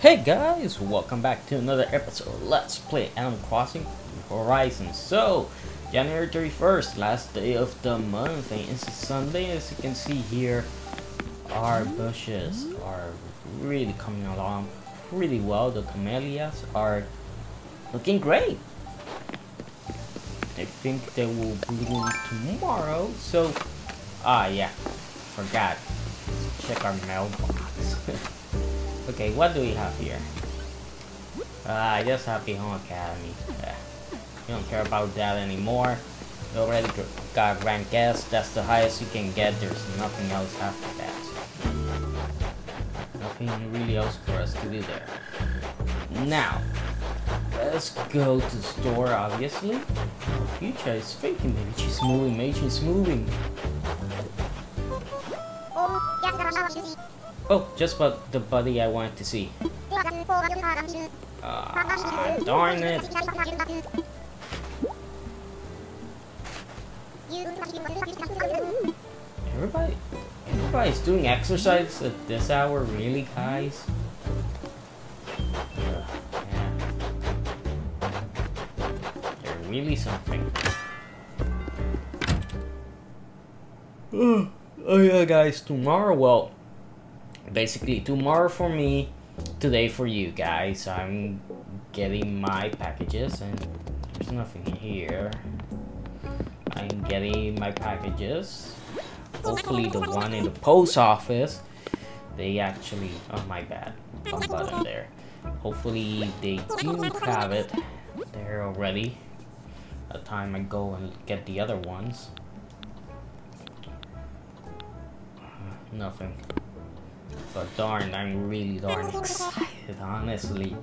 Hey guys, welcome back to another episode Let's Play Animal Crossing Horizon. So, January 31st, last day of the month, and it's a Sunday. As you can see here, our bushes are really coming along pretty well. The camellias are looking great. I think they will bloom tomorrow. So, ah yeah, forgot. Let's Check our mailbox. Okay, what do we have here? Uh, I just have Home Academy. Yeah. You don't care about that anymore. You already got rank S. That's the highest you can get. There's nothing else after that. Nothing really else for us to do there. Now, let's go to the store, obviously. Future is faking, maybe she's moving, maybe she's moving. Oh, just about the buddy I wanted to see. Ah, darn it. Everybody, everybody's doing exercise at this hour, really, guys? Uh. They're really something. oh yeah, guys, tomorrow, well, basically tomorrow for me today for you guys. I'm getting my packages and there's nothing here. I'm getting my packages. Hopefully the one in the post office they actually oh my bad wrong button there. Hopefully they do have it. There already. A time i go and get the other ones. Uh, nothing but darn, I'm really darn excited, honestly.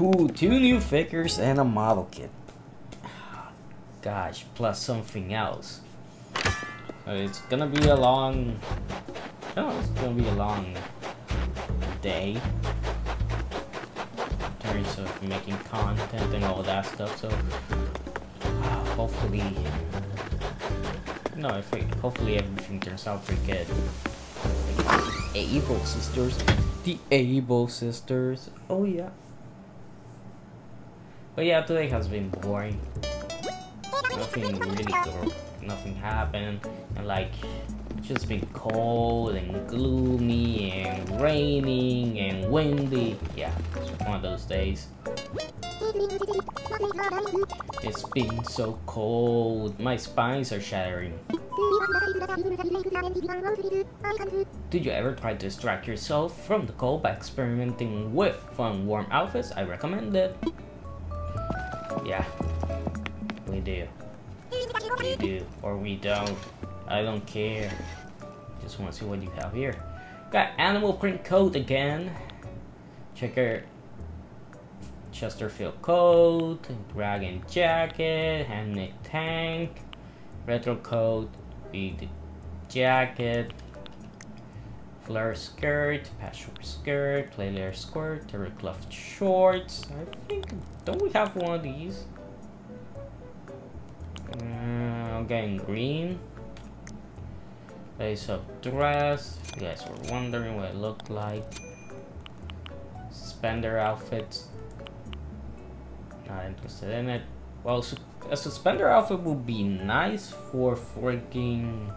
Ooh, two new figures and a model kit. Gosh, plus something else. It's gonna be a long... Oh, it's gonna be a long day. In terms of making content and all that stuff, so... Uh, hopefully... No, if it, hopefully everything turns out pretty good. Able sisters. The Able sisters. Oh yeah. But yeah, today has been boring. Nothing really good. Nothing happened. And like, just been cold and gloomy and raining and windy. Yeah, it's one of those days. It's been so cold. My spines are shattering. Did you ever try to distract yourself from the cold by experimenting with fun warm outfits? I recommend it. Yeah, we do. We do, or we don't. I don't care. Just want to see what you have here. Got animal print coat again. Checker Chesterfield coat, dragon jacket, hand tank, retro coat, be the jacket, flare skirt, patchwork skirt, play layer skirt, terry cloth shorts. I think, don't we have one of these? Uh, I'm getting green. Lace up dress. You guys were wondering what it looked like. Suspender outfits. Not interested in it. Well, a suspender outfit would be nice for freaking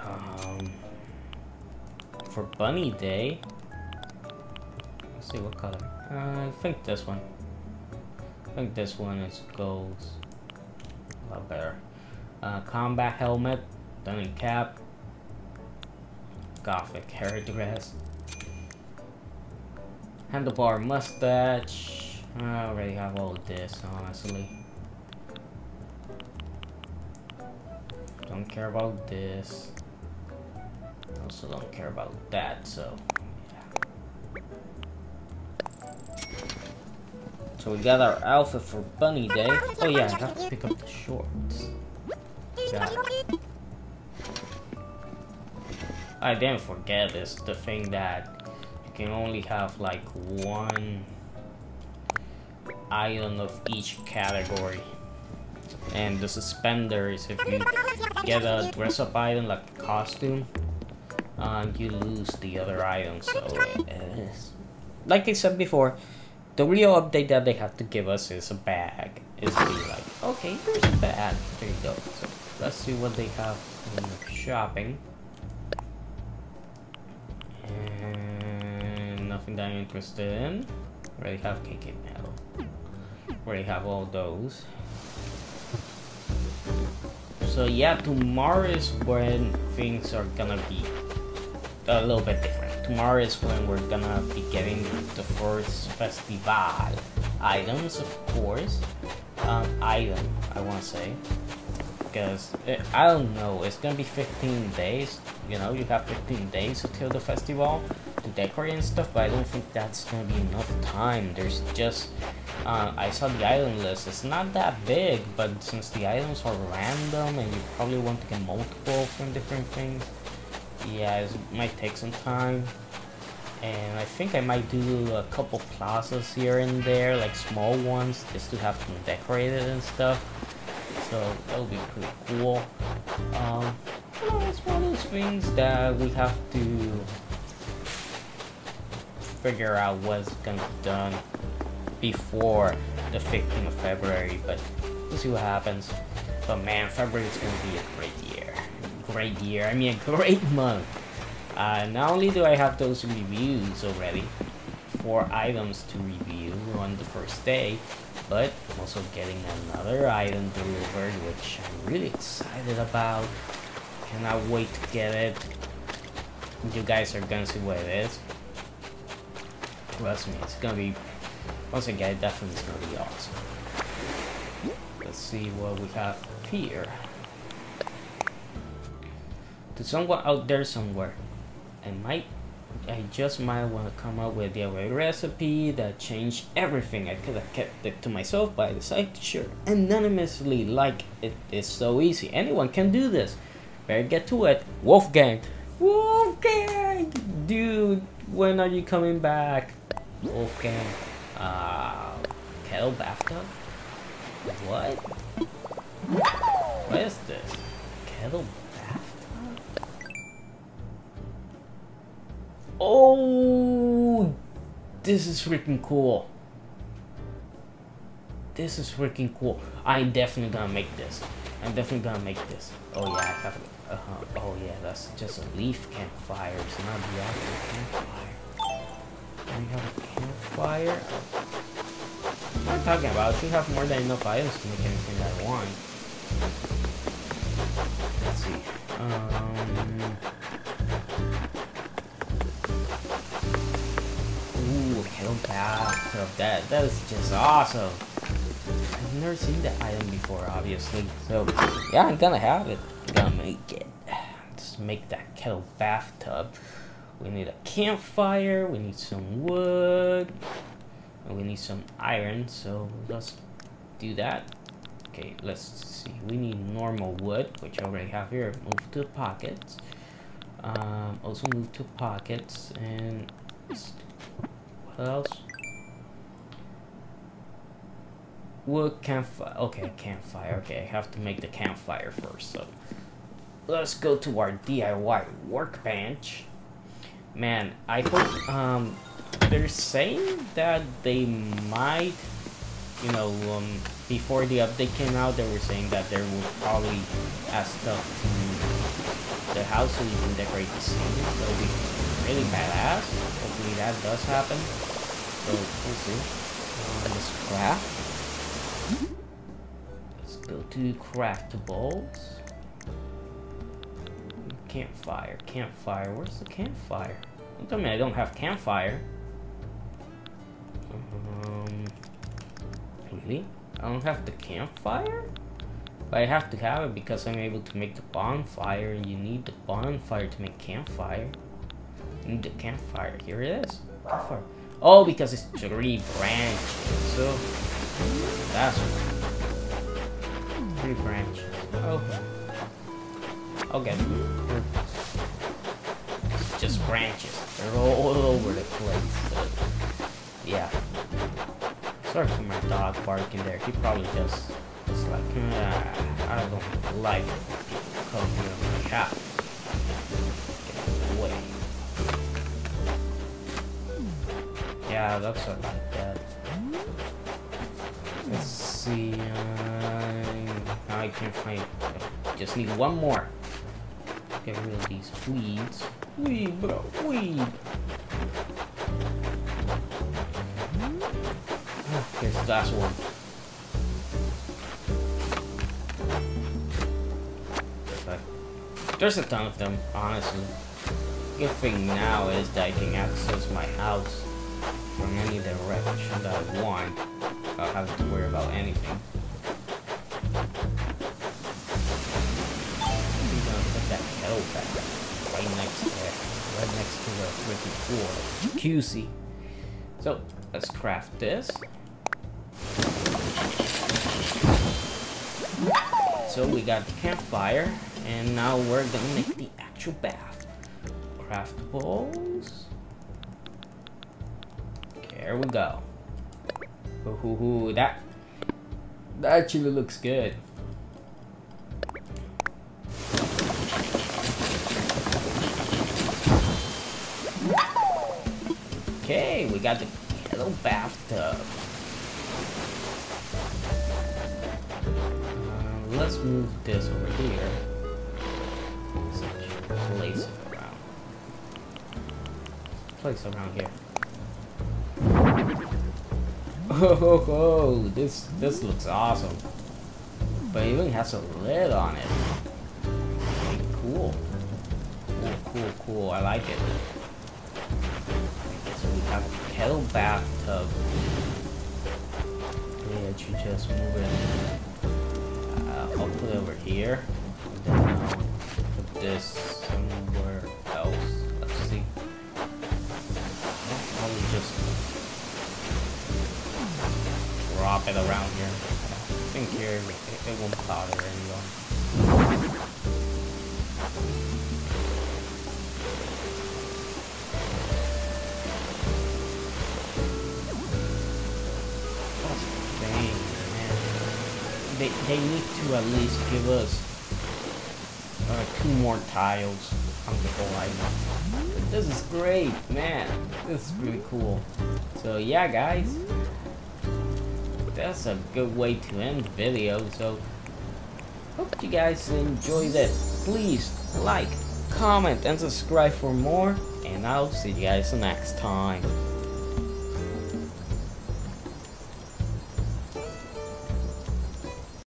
um for bunny day. Let's see what color. Uh, I think this one. I think this one is gold. A lot better. Uh, combat helmet dunning cap gothic hair dress handlebar mustache I already have all of this, honestly. Don't care about this. Also don't care about that, so... So we got our outfit for bunny day. Oh yeah, I have to pick up the shorts. I didn't forget this, the thing that you can only have like one item of each category. And the suspenders, if you get a dress up item like a costume, uh, you lose the other items. So, uh, like I said before, the real update that they have to give us is a bag. Is be like, okay, here's a bag. There you go. So let's see what they have in the shopping. And nothing that I'm interested in. Already have KK metal. Already have all those. So yeah, tomorrow is when things are gonna be a little bit different. Tomorrow is when we're gonna be getting the first festival items, of course. Um, item, I want to say. Because, eh, I don't know, it's gonna be 15 days. You know, you have 15 days until the festival to decorate and stuff, but I don't think that's gonna be enough time. There's just, uh, I saw the island list. It's not that big, but since the islands are random and you probably want to get multiple from different things, yeah, it might take some time. And I think I might do a couple plazas here and there, like small ones, just to have them decorated and stuff. So that'll be pretty cool. Um, it's one of those things that we have to figure out what's gonna be done before the 15th of February, but we'll see what happens. But man, February is gonna be a great year great year. I mean, a great month. Uh, not only do I have those reviews already, four items to review on the first day, but I'm also getting another item delivered, which I'm really excited about. Cannot wait to get it. You guys are gonna see what it is. Trust me, it's gonna be, once again, definitely gonna be awesome. Let's see what we have here to someone out there somewhere. I might, I just might want to come up with a recipe that changed everything. I could have kept it to myself, but I decided to share anonymously like it is so easy. Anyone can do this. Better get to it. Wolfgang. Wolfgang! Dude, when are you coming back? Wolfgang. Uh, kettle bathtub? What? What is this? Kettle bathtub? Oh, this is freaking cool. This is freaking cool. I'm definitely gonna make this. I'm definitely gonna make this. Oh yeah, I have. Uh -huh. Oh yeah, that's just a leaf campfire. It's not the actual campfire. I have a campfire. What am I talking about? You have more than enough items to make anything that I want. Let's see. Um. Kill of That that is just awesome. I've never seen that item before, obviously. So yeah, I'm gonna have it. I'm gonna make it. Just make that kettle bathtub. We need a campfire. We need some wood. And we need some iron. So let's do that. Okay, let's see. We need normal wood, which I already have here. Move to pockets. Um, also move to pockets and what else? Wood campfire. Okay, campfire. Okay, I have to make the campfire first. So let's go to our DIY workbench. Man, I hope um they're saying that they might, you know, um, before the update came out, they were saying that they will probably add stuff to the house so you can decorate the ceiling. That would be really badass. Hopefully that does happen. So we'll see. Um, let's craft. Let's go to craftables. Campfire, campfire. Where's the campfire? Don't tell me I don't have campfire. Um, really? I don't have the campfire? But I have to have it because I'm able to make the bonfire. And you need the bonfire to make campfire. You need the campfire. Here it is. Campfire. Oh, because it's three branches. So that's three branches. Okay. Okay. Just branches. They're all over the place. So, yeah. Sorry for my dog barking there. He probably just it's like ah, I don't like people coming near my house. Get away. Yeah, looks like that. Let's see. Uh, I can't find. Just need one more. Get rid of these weeds. Weed, bro. Weed. Here's the last one. There's a ton of them, honestly. Good thing now is that I can access my house from any direction that I want. I don't have to worry about anything. Right next to the freaking pool. Jacuzzi. So, let's craft this. So we got the campfire, and now we're gonna make the actual bath. Craftables. There we go. Ooh, that that actually looks good. Okay, we got the kettle bathtub. Uh, let's move this over here. Place around. Place around here. Oh, oh, oh, this this looks awesome. But it even has a lid on it. Cool. Cool, cool, cool. I like it. So we have a kettle bathtub. Yeah, you just move it. Uh, I'll put it over here. And then I'll put this somewhere else. Let's see. I'll probably just drop it around here. I think here it won't bother anyone. They, they need to at least give us uh, two more tiles on the whole. This is great, man. This is really cool. So yeah, guys that's a good way to end the video. So, hope you guys enjoyed it. Please like, comment, and subscribe for more. And I'll see you guys next time.